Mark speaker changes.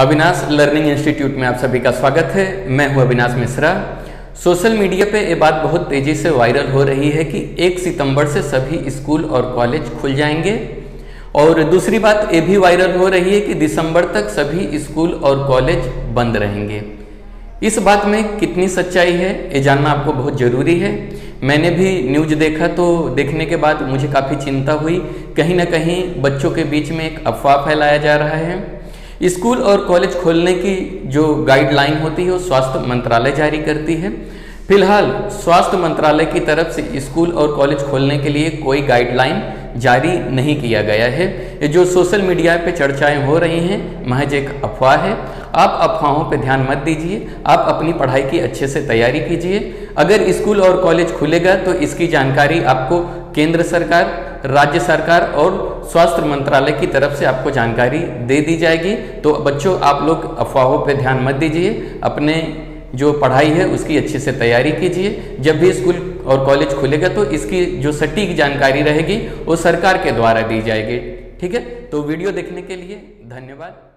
Speaker 1: Avinash learning institute में आप सभी का स्वागत है। मैं हूँ अविनाश मिश्रा। सोशल मीडिया पे ये बात बहुत तेज़ी से वायरल हो रही है कि 1 सितंबर से सभी स्कूल और कॉलेज खुल जाएँगे। और दूसरी बात ये भी वायरल हो रही है कि दिसंबर तक सभी स्कूल और कॉलेज बंद रहेंगे। इस बात में कितनी सच्चाई है, ये जानना आपको बहुत ज़रूरी है। मैंने भी न्यूज़ देखा तो देखने के बाद मुझे काफ़ी चिंता हुई। कहीं ना कहीं बच्चों के बीच में एक अफवाह फैलाया जा रहा है। स्कूल और कॉलेज खोलने की जो गाइडलाइन होती है, वो स्वास्थ्य मंत्रालय जारी करती है। फ़िलहाल, स्वास्थ्य मंत्रालय की तरफ़ से स्कूल और कॉलेज खोलने के लिए कोई गाइडलाइन जारी नहीं किया गया है। ये जो सोशल मीडिया पे चर्चाएँ हो रही हैं, महज एक अफवाह है। आप अफवाहों पे ध्यान मत दीजिए, आप अपनी पढ़ाई की अच्छे से तैयारी कीजिए। अगर स्कूल और कॉलेज खुलेगा तो इसकी जानकारी आपको केंद्र सरकार, राज्य सरकार और स्वास्थ्य मंत्रालय की तरफ़ से आपको जानकारी दे दी जाएगी। तो बच्चों, आप लोग अफवाहों पर ध्यान मत दीजिए। अपने जो पढ़ाई है, उसकी अच्छे से तैयारी कीजिए। जब भी स्कूल और कॉलेज खुलेगा तो इसकी जो सटीक जानकारी रहेगी, वो सरकार के द्वारा दी जाएगी। ठीक है? तो वीडियो देखने के लिए धन्यवाद।